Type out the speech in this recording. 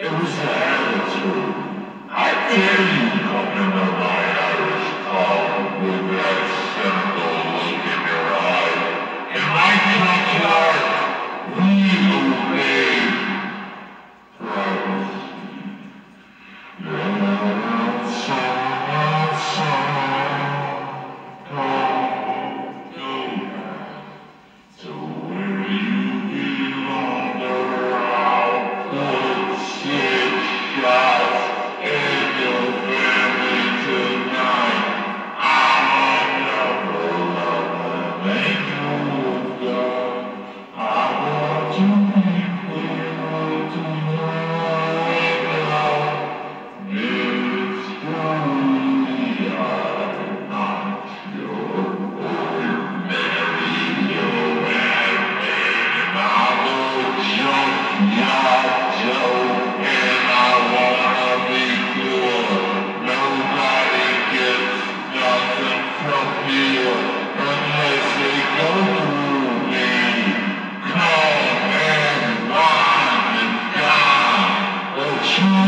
It was the attitude. I did Thank you.